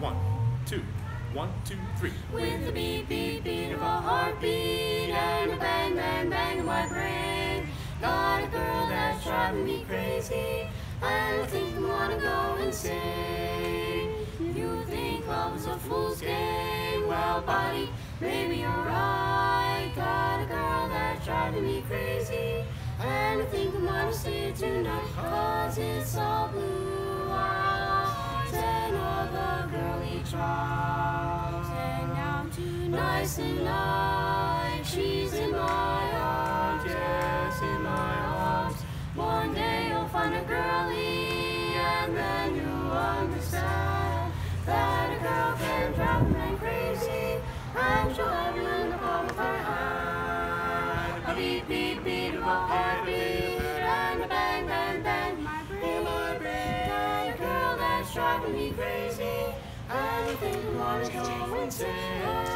One, two, one, two, three. With the beat, beat, beat of a heartbeat and a bang, bang, bang in my brain. Got a girl that's driving me crazy. I think I wanna go insane. You think love is a fool's game? Well, buddy, maybe you're right. Got a girl that's driving me crazy. And I think I'm gonna stay tonight. Cause it's all blue night. She's in my arms, in my arms. One day you'll find a girlie, and then you'll understand that a she'll her. A a heartbeat, and a bang, bang, bang in my brain. a girl that's driving me crazy, I think I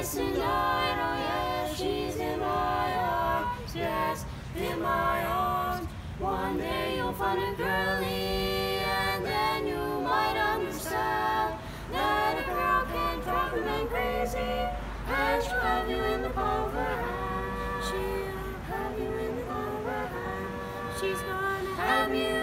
tonight's the night, oh yes, she's in my arms, yes, in my arms. One day you'll find a girlie, and then you might understand that a girl can drive a man crazy, and she'll have you in the palm of her hand. She'll have you in the palm of her hand. She's gonna have you